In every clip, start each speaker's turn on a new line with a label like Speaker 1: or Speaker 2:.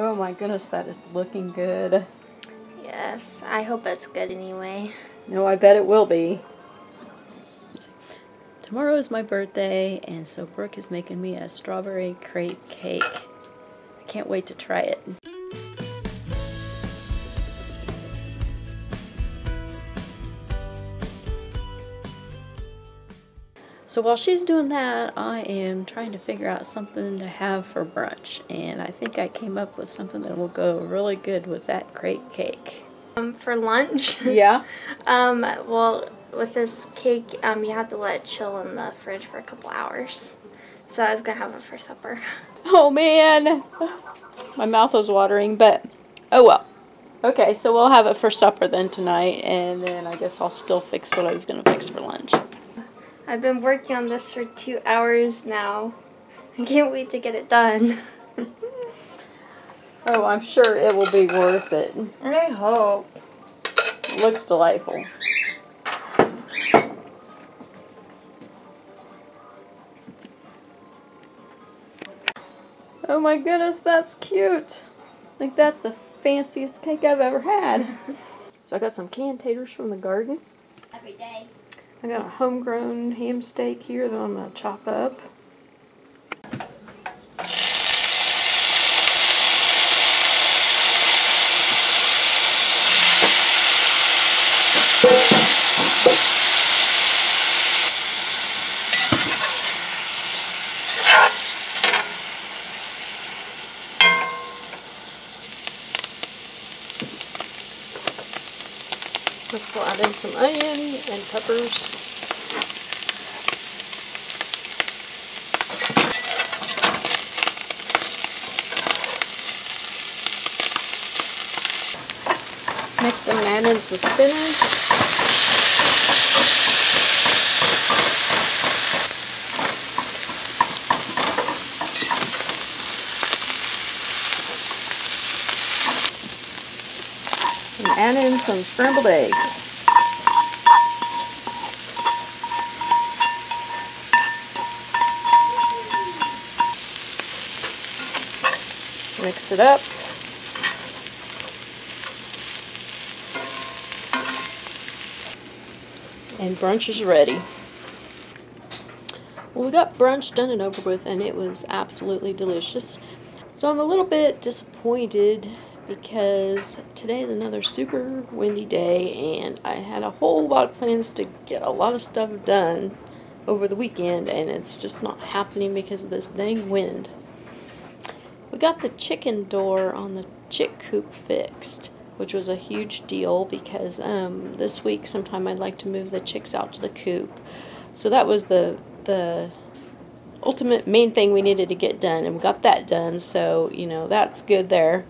Speaker 1: Oh my goodness, that is looking good.
Speaker 2: Yes, I hope it's good anyway.
Speaker 1: No, I bet it will be. Tomorrow is my birthday, and so Brooke is making me a strawberry crepe cake. I can't wait to try it. So while she's doing that, I am trying to figure out something to have for brunch. And I think I came up with something that will go really good with that crepe cake.
Speaker 2: Um, for lunch,
Speaker 1: Yeah?
Speaker 2: um, well, with this cake, um, you have to let it chill in the fridge for a couple hours. So I was gonna have it for supper.
Speaker 1: Oh man! My mouth was watering, but oh well. Okay, so we'll have it for supper then tonight, and then I guess I'll still fix what I was going to fix for lunch.
Speaker 2: I've been working on this for two hours now. I can't wait to get it done.
Speaker 1: Oh, I'm sure it will be worth it.
Speaker 2: I hope.
Speaker 1: It looks delightful. Oh my goodness, that's cute. Like that's the fanciest cake I've ever had. so I got some canned taters from the garden.
Speaker 2: Every day.
Speaker 1: I got a homegrown ham steak here that I'm gonna chop up. We'll add in some onion and peppers. Next I'm going to add in some spinach. And add in some scrambled eggs. Mix it up. And brunch is ready. Well, we got brunch done and over with, and it was absolutely delicious. So I'm a little bit disappointed because today is another super windy day, and I had a whole lot of plans to get a lot of stuff done over the weekend, and it's just not happening because of this dang wind. We got the chicken door on the chick coop fixed, which was a huge deal because um, this week sometime I'd like to move the chicks out to the coop. So that was the the ultimate main thing we needed to get done, and we got that done. So you know that's good there.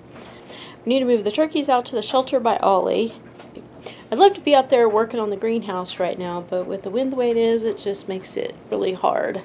Speaker 1: Need to move the turkeys out to the shelter by Ollie. I'd love to be out there working on the greenhouse right now, but with the wind the way it is, it just makes it really hard.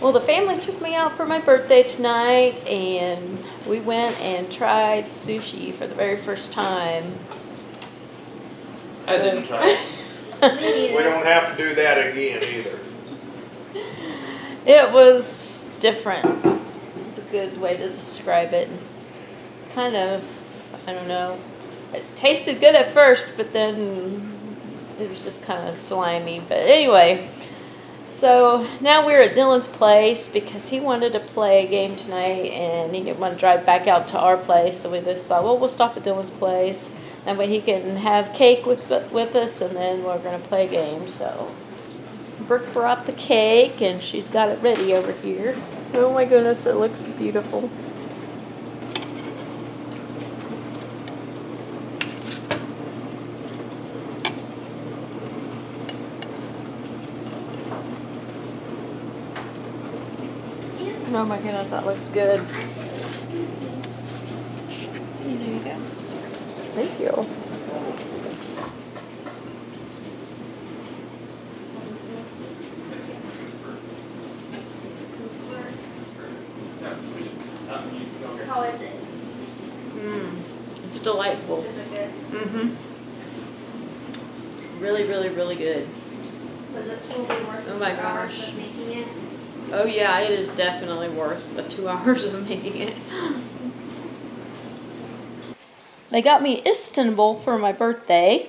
Speaker 1: Well, the family took me out for my birthday tonight, and we went and tried sushi for the very first time.
Speaker 3: I didn't try. It.
Speaker 4: we don't have to do that again either.
Speaker 1: It was different. It's a good way to describe it. It's kind of, I don't know. It tasted good at first, but then it was just kind of slimy. But anyway, so now we're at Dylan's place because he wanted to play a game tonight and he didn't want to drive back out to our place. So we just thought, well, we'll stop at Dylan's place. That way he can have cake with with us and then we're going to play a game. So Brooke brought the cake and she's got it ready over here. Oh my goodness, it looks beautiful. Oh my goodness, that looks good.
Speaker 2: There you go.
Speaker 1: Thank you.
Speaker 2: How is it?
Speaker 1: Mmm, it's delightful.
Speaker 2: Is it good?
Speaker 1: Mm-hmm. Really, really, really good.
Speaker 2: Was it totally worth
Speaker 1: Oh my
Speaker 2: the hours
Speaker 1: gosh.
Speaker 2: Of making it?
Speaker 1: Oh yeah, it is definitely worth the two hours of making it. They got me Istanbul for my birthday,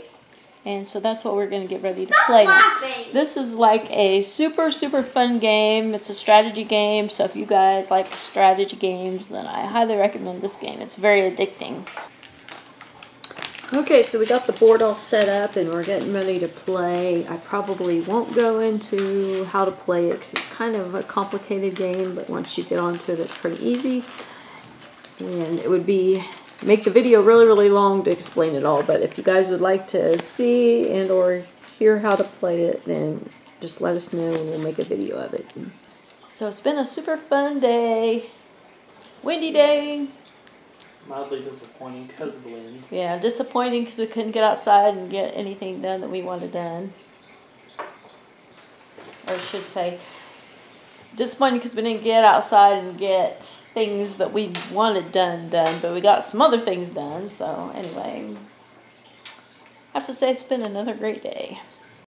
Speaker 1: and so that's what we're gonna get ready to
Speaker 2: Stop
Speaker 1: play
Speaker 2: laughing!
Speaker 1: This is like a super, super fun game. It's a strategy game, so if you guys like strategy games, then I highly recommend this game. It's very addicting. Okay, so we got the board all set up and we're getting ready to play. I probably won't go into how to play it because it's kind of a complicated game, but once you get onto it, it's pretty easy. And it would be make the video really, really long to explain it all. But if you guys would like to see and or hear how to play it, then just let us know and we'll make a video of it. So it's been a super fun day. Windy day.
Speaker 3: Mildly disappointing because of the wind.
Speaker 1: Yeah, disappointing because we couldn't get outside and get anything done that we wanted done. Or I should say, disappointing because we didn't get outside and get things that we wanted done done, but we got some other things done. So anyway, I have to say it's been another great day.